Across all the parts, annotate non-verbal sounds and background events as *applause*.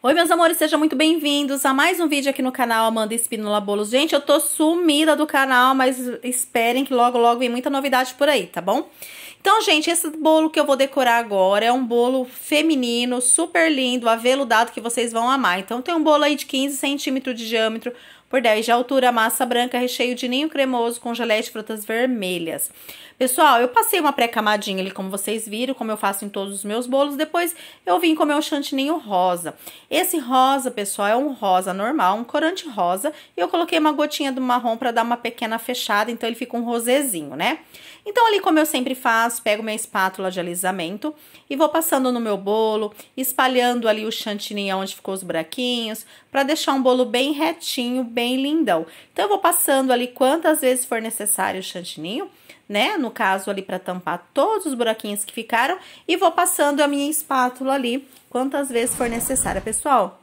Oi, meus amores, sejam muito bem-vindos a mais um vídeo aqui no canal Amanda Espínola Bolos. Gente, eu tô sumida do canal, mas esperem que logo, logo vem muita novidade por aí, tá bom? Então, gente, esse bolo que eu vou decorar agora é um bolo feminino, super lindo, aveludado, que vocês vão amar. Então, tem um bolo aí de 15 centímetros de diâmetro, por 10 de altura, massa branca, recheio de ninho cremoso com gelé de frutas vermelhas. Pessoal, eu passei uma pré-camadinha ali, como vocês viram, como eu faço em todos os meus bolos. Depois eu vim comer o chantininho rosa. Esse rosa, pessoal, é um rosa normal, um corante rosa. E eu coloquei uma gotinha do marrom para dar uma pequena fechada, então ele fica um rosezinho, né? Então ali, como eu sempre faço, pego minha espátula de alisamento e vou passando no meu bolo, espalhando ali o chantininho onde ficou os buraquinhos, para deixar um bolo bem retinho, bem lindão. Então eu vou passando ali quantas vezes for necessário o chantininho, né? No caso ali para tampar todos os buraquinhos que ficaram e vou passando a minha espátula ali quantas vezes for necessária, pessoal.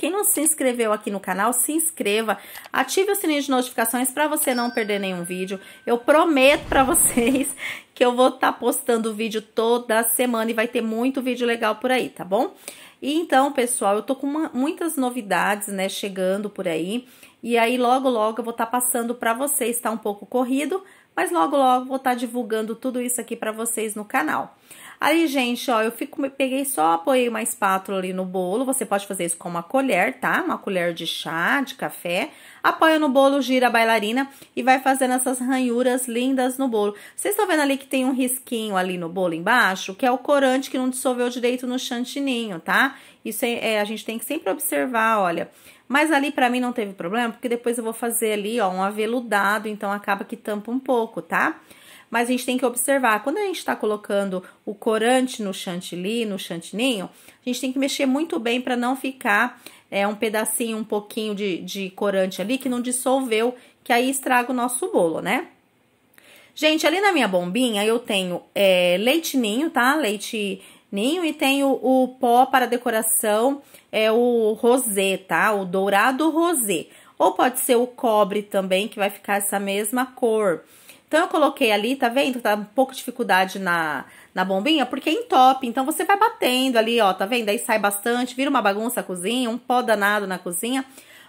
Quem não se inscreveu aqui no canal, se inscreva, ative o sininho de notificações para você não perder nenhum vídeo. Eu prometo para *laughs* vocês que eu vou estar tá postando vídeo toda semana e vai ter muito vídeo legal por aí, tá bom? E então, pessoal, eu tô com uma, muitas novidades, né, chegando por aí. E aí, logo, logo, eu vou estar tá passando para vocês, tá um pouco corrido, mas logo, logo vou estar tá divulgando tudo isso aqui para vocês no canal. Aí, gente, ó, eu fico, peguei só, apoiei uma espátula ali no bolo. Você pode fazer isso com uma colher, tá? Uma colher de chá, de café. Apoia no bolo, gira a bailarina e vai fazendo essas ranhuras lindas no bolo. Vocês estão vendo ali que tem um risquinho ali no bolo embaixo, que é o corante que não dissolveu direito no chantininho, tá? Isso é, é a gente tem que sempre observar, olha. Mas ali pra mim não teve problema, porque depois eu vou fazer ali, ó, um aveludado, então acaba que tampa um pouco, tá? Mas a gente tem que observar, quando a gente tá colocando o corante no chantilly, no chantininho, a gente tem que mexer muito bem para não ficar é, um pedacinho, um pouquinho de, de corante ali que não dissolveu, que aí estraga o nosso bolo, né? Gente, ali na minha bombinha eu tenho é, leite ninho, tá? Leite ninho e tenho o pó para decoração, é o rosé, tá? O dourado rosé. Ou pode ser o cobre também, que vai ficar essa mesma cor. Então, eu coloquei ali, tá vendo? Tá um pouco de dificuldade na, na bombinha, porque é entope. Então, você vai batendo ali, ó, tá vendo? Aí sai bastante, vira uma bagunça a cozinha, um pó danado na cozinha.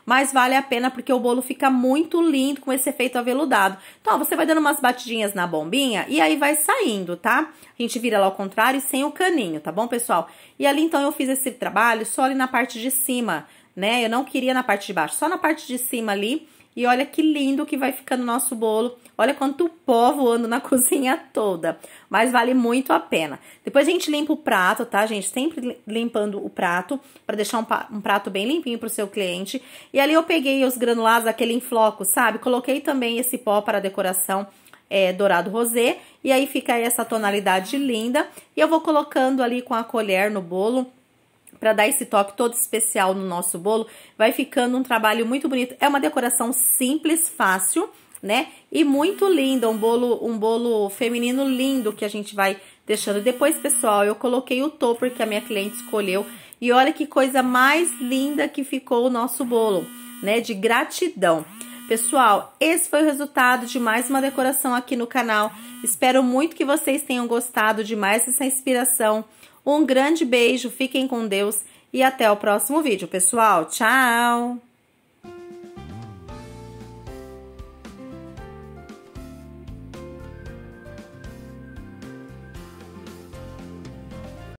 Mas vale a pena porque o bolo fica muito lindo com esse efeito aveludado. Então, ó, você vai dando umas batidinhas na bombinha e aí vai saindo, tá? A gente vira lá ao contrário e sem o caninho, tá bom, pessoal? E ali, então, eu fiz esse trabalho só ali na parte de cima, né? Eu não queria na parte de baixo, só na parte de cima ali e olha que lindo que vai ficando o nosso bolo. Olha quanto pó voando na *laughs* cozinha toda. Mas vale muito a pena. Depois a gente limpa o prato, tá, gente? Sempre limpando o prato, para deixar um, um, prato bem limpinho pro seu cliente. E ali eu peguei os granulados, aquele em floco, sabe? Coloquei também esse pó para decoração é, dourado rosé. E aí fica aí essa tonalidade linda. E eu vou colocando ali com a colher no bolo para dar esse toque todo especial no nosso bolo, vai ficando um trabalho muito bonito. É uma decoração simples, fácil, né? E muito linda, um bolo, um bolo feminino lindo que a gente vai deixando. Depois, pessoal, eu coloquei o topper que a minha cliente escolheu. E olha que coisa mais linda que ficou o nosso bolo, né? De gratidão. Pessoal, esse foi o resultado de mais uma decoração aqui no canal. Espero muito que vocês tenham gostado de mais essa inspiração. Um grande beijo, fiquem com Deus e até o próximo vídeo, pessoal. Tchau!